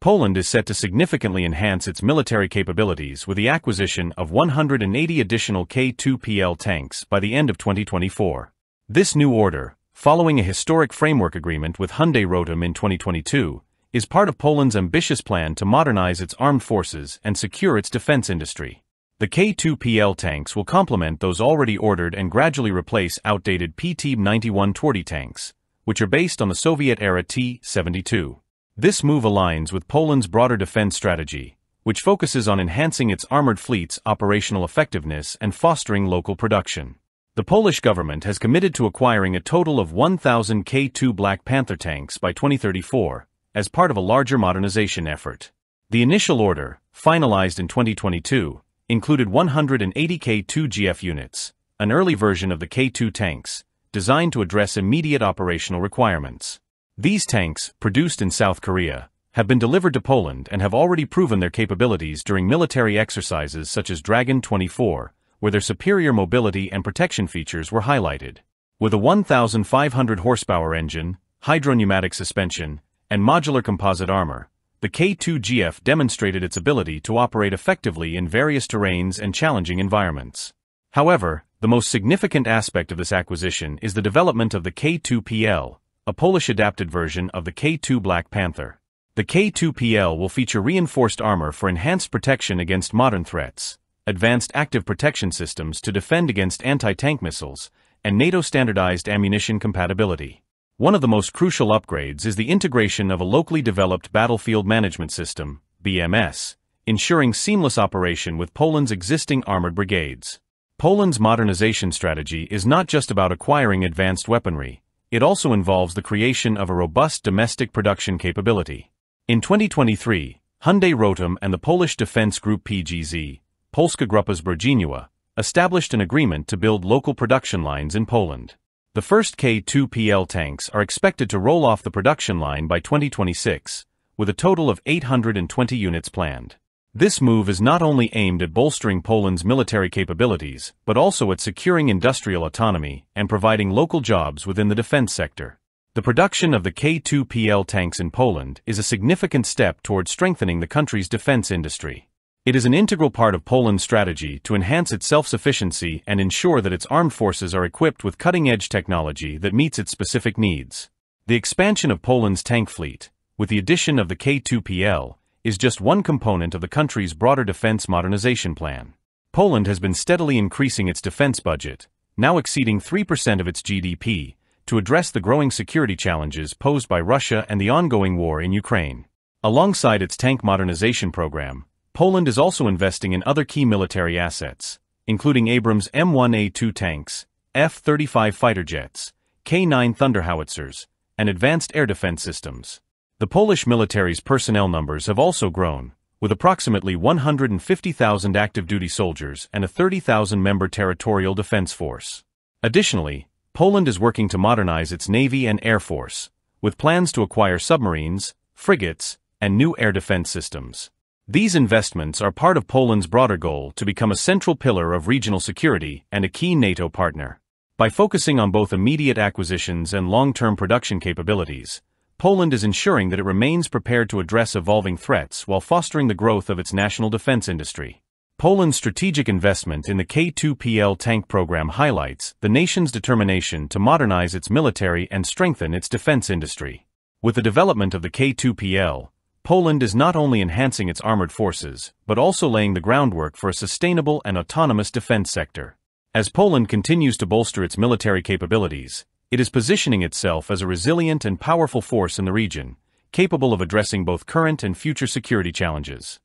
Poland is set to significantly enhance its military capabilities with the acquisition of 180 additional K2PL tanks by the end of 2024. This new order, following a historic framework agreement with Hyundai Rotem in 2022, is part of Poland's ambitious plan to modernize its armed forces and secure its defense industry. The K2PL tanks will complement those already ordered and gradually replace outdated PT-91 Twardy tanks, which are based on the Soviet-era T-72. This move aligns with Poland's broader defense strategy, which focuses on enhancing its armored fleet's operational effectiveness and fostering local production. The Polish government has committed to acquiring a total of 1,000 K2 Black Panther tanks by 2034, as part of a larger modernization effort. The initial order, finalized in 2022, included 180 K2 GF units, an early version of the K2 tanks, designed to address immediate operational requirements. These tanks, produced in South Korea, have been delivered to Poland and have already proven their capabilities during military exercises such as Dragon 24, where their superior mobility and protection features were highlighted. With a 1,500 horsepower engine, hydropneumatic suspension, and modular composite armor, the K2GF demonstrated its ability to operate effectively in various terrains and challenging environments. However, the most significant aspect of this acquisition is the development of the K2PL, a Polish adapted version of the K2 Black Panther. The K2PL will feature reinforced armor for enhanced protection against modern threats, advanced active protection systems to defend against anti-tank missiles, and NATO standardized ammunition compatibility. One of the most crucial upgrades is the integration of a locally developed battlefield management system, BMS, ensuring seamless operation with Poland's existing armored brigades. Poland's modernization strategy is not just about acquiring advanced weaponry, it also involves the creation of a robust domestic production capability. In 2023, Hyundai Rotem and the Polish defense group PGZ, Polska Grupa Zbrojeniowa, established an agreement to build local production lines in Poland. The first K2PL tanks are expected to roll off the production line by 2026, with a total of 820 units planned. This move is not only aimed at bolstering Poland's military capabilities, but also at securing industrial autonomy and providing local jobs within the defense sector. The production of the K2PL tanks in Poland is a significant step towards strengthening the country's defense industry. It is an integral part of Poland's strategy to enhance its self-sufficiency and ensure that its armed forces are equipped with cutting-edge technology that meets its specific needs. The expansion of Poland's tank fleet, with the addition of the K2PL, is just one component of the country's broader defense modernization plan. Poland has been steadily increasing its defense budget, now exceeding 3% of its GDP, to address the growing security challenges posed by Russia and the ongoing war in Ukraine. Alongside its tank modernization program, Poland is also investing in other key military assets, including Abrams M1A2 tanks, F-35 fighter jets, K-9 Thunder howitzers, and advanced air defense systems. The Polish military's personnel numbers have also grown, with approximately 150,000 active duty soldiers and a 30,000 member territorial defense force. Additionally, Poland is working to modernize its navy and air force, with plans to acquire submarines, frigates, and new air defense systems. These investments are part of Poland's broader goal to become a central pillar of regional security and a key NATO partner. By focusing on both immediate acquisitions and long-term production capabilities, Poland is ensuring that it remains prepared to address evolving threats while fostering the growth of its national defense industry. Poland's strategic investment in the K2PL tank program highlights the nation's determination to modernize its military and strengthen its defense industry. With the development of the K2PL, Poland is not only enhancing its armored forces, but also laying the groundwork for a sustainable and autonomous defense sector. As Poland continues to bolster its military capabilities, it is positioning itself as a resilient and powerful force in the region, capable of addressing both current and future security challenges.